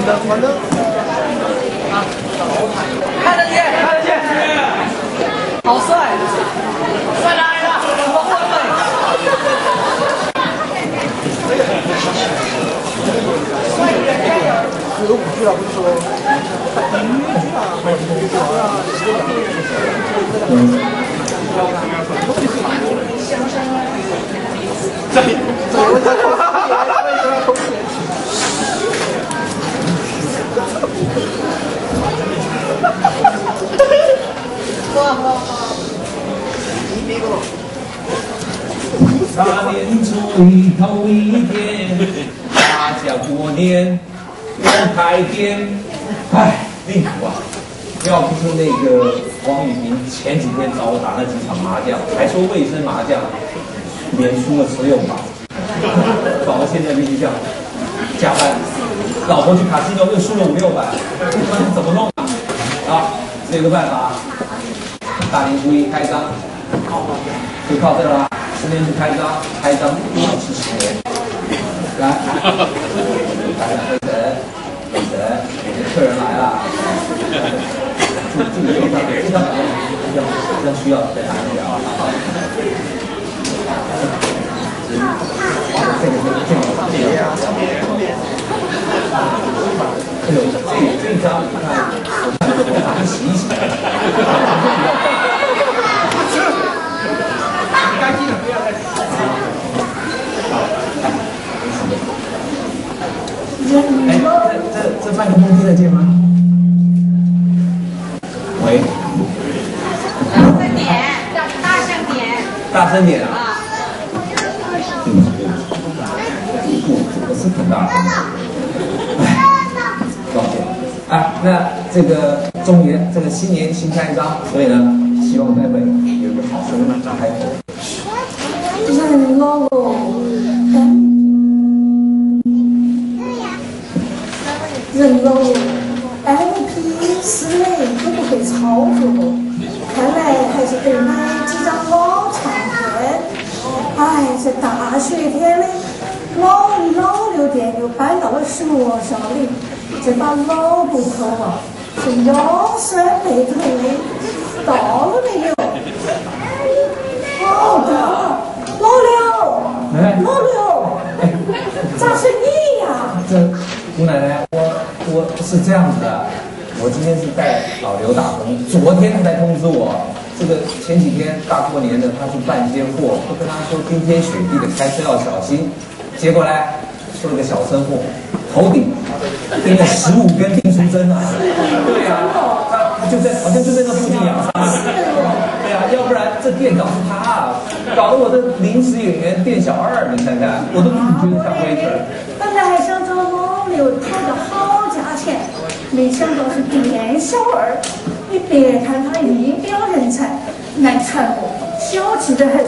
关灯，关灯。看得见，看得见，好帅，帅来了，什么婚帅。一点，帅。点。有五句了，不是说。这这大年初一头一天，大家过年我开店。唉，命苦啊！要不是那个王宇明前几天找我打了几场麻将，还说卫生麻将，连输了持有吧，搞得现在必须这样加班。老婆去卡西诺又输了五六百，那怎么弄啊？啊，只有个办法，大年初一开张，就靠这了。十年去开张，开张要吃十年。来，来来，回神，回神，客人来了。这这个非常非常非常非常需要再来一点啊。这个这个这个这个哎呦，这这一张你看，我看咱们洗一洗。干净的不要再洗。哎，这这这麦克风听得见吗？喂。大声点，大声点。大声点啊！对不起，对不起，不，不是很大声。哎，抱歉。啊，那这个中年，这个新年新开张，所以呢，希望待会有一个好声音开口。搬到了学校里，这把老骨头啊，是腰酸背痛的，到了没有？好的。老刘，老刘，咋是你呀？这姑奶奶，我我是这样子的，我今天是带老刘打工，昨天才通知我，这个前几天大过年的他去办一些货，我跟他说冰天雪地的开车要小心，结果呢出了个小车祸，头顶钉了十五根订书针啊！对呀，他他就在好像就在那附近养伤。对呀，要不然这店长是他，搞得我的临时演员店小二，你看看，我都不觉得像 waiter。本来还想找老刘讨个好价钱，没想到是店小二。你别看他一表人才，来传播小气得很。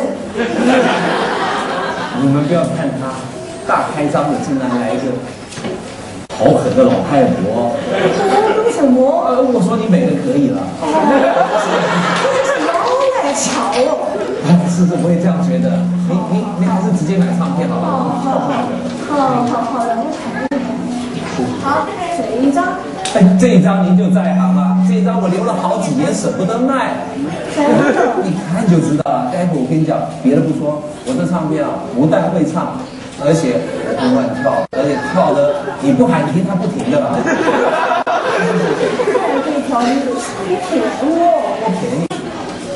你们不要看他，大开张的竟然来一个好狠的老太婆。我什么？呃，我说你美的可以了。巧哦！是是，我也这样觉得。你你你还是直接买唱片好了。好好好好好，让我看一看。好，这一张。哎，这一张您就在行了。这一张我留了好几年，舍不得卖。一看就知道了。待会我跟你讲，别的不说，我这唱片啊，不但会唱，而且不乱跳，而且跳的你不喊停，它不停的。还可以跳，你骗我？我骗你。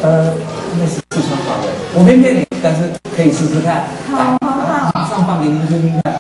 呃，那是四川话的，我没骗你，但是可以试试看。好好好，马上放给您听听看。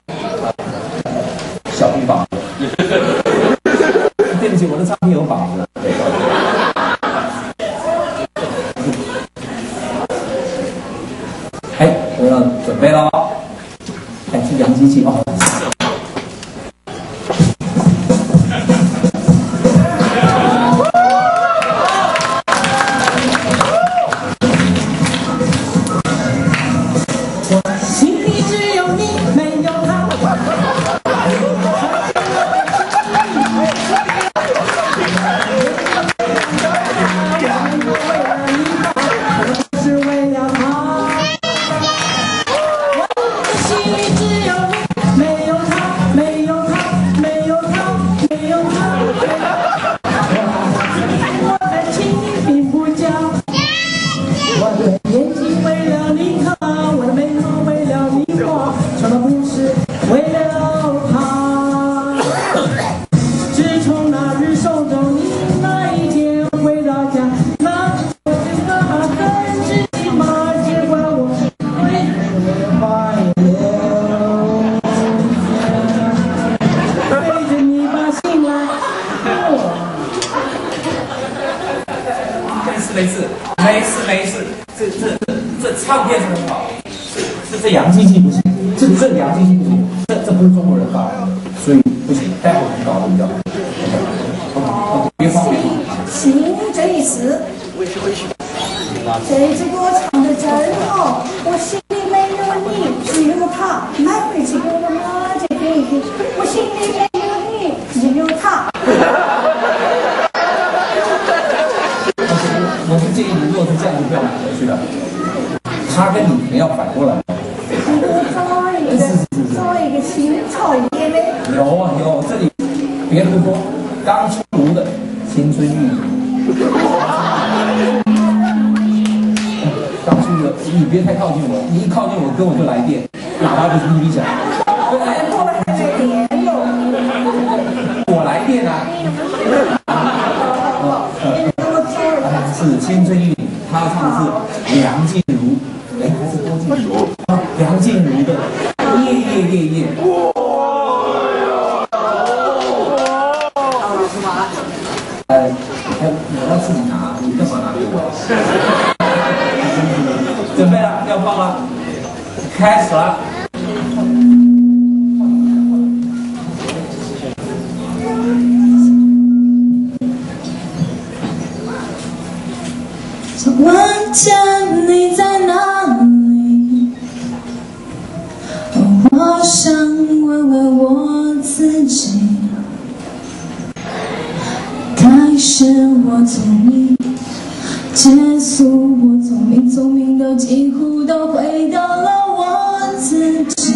没事没事没事，这这这这唱片是很好，是是这洋机器不行，这这洋机器不行，这这不是中国人发的，所以不行，待会儿我们搞的比较好。OK，别慌别慌。行，这一次，这支歌唱的真好，我心里没有你，只有他，买回去给我妈去听一听，我心里没有你，只有他。我是建议你，如果是这样，就不要买回去了。他跟你可能要反过来。你给我找一个，找一个有啊有，这里别的不说，刚出炉的青春玉女。刚出的，你别太靠近我，你一靠近我，跟我就来电，喇叭就是哔哔响。我来电啊。你给我找一个。是青春玉女，他唱的是梁静茹，哎，还是郭静茹？啊，梁静茹的《备了，要放了，开始了。问见你在哪里？我想问问我自己。开始我聪明，结束我聪明，聪明到几乎都回到了我自己。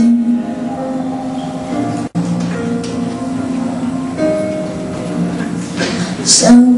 想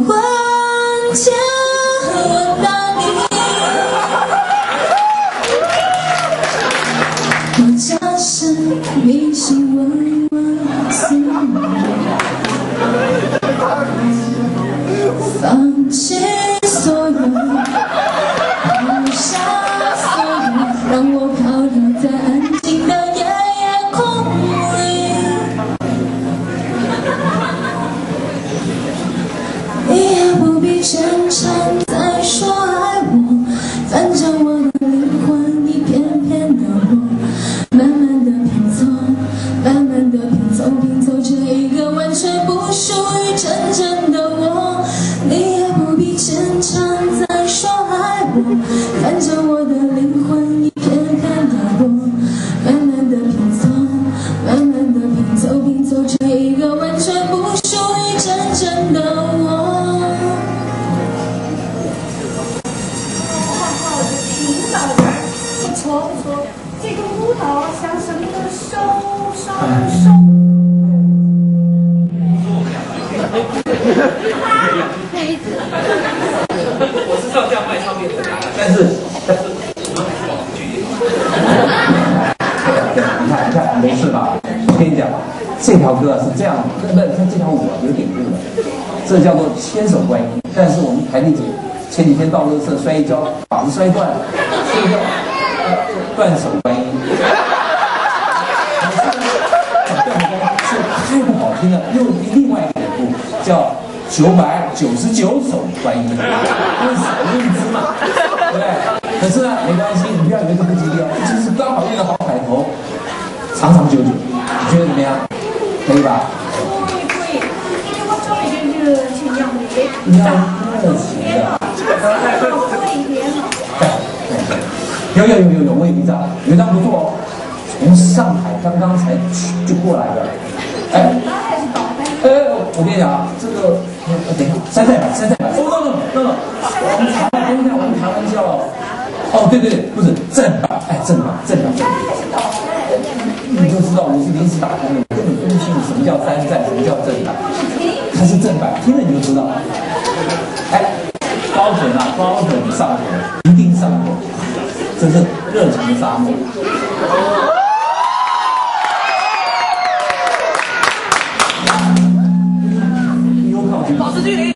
属于真正的我。你也不必坚强再说爱我，反正我的灵魂一片片的落，慢慢的拼凑，慢慢的拼凑，拼凑成一个完全不属于真正的我。好好的这儿，不错不错，这个舞蹈像什么手手手。我是知道这样卖唱片很难，但是但是我们还是保持距离。你看，你看，没事吧？我跟你讲，这条歌是这样，不是它这条舞啊有典故的，这叫做千手观音。但是我们台弟姐前几天到乐社摔一跤，把子摔断了，摔跤，呃断手观音。是太不好听了，又另外一个典故叫九百九十九首观音，因为少运资嘛，对不对？可是呢，没关系，你不要以为这不吉利哦，这就是刚好运的好彩头，长长久久，你觉得怎么样？可以吧？可以可以，因为我找一点热情洋溢的，你要热情的，会一点嘛。有有有有有，我有一张，有一张不错哦，从上海刚刚才就过来的，哎。我跟你讲啊，这个，呃，等一下，山寨版，山寨版，哦，no no no no，我们开玩笑，我们开玩笑哦。对对对，不是正版，哎，正版，正版，正版。你就知道我是临时打工的，根本分不清楚什么叫山寨，什么叫正版。它是正版，听了你就知道。哎，包准啊，包准上火，一定上火。这是热情的沙漠。保持距离。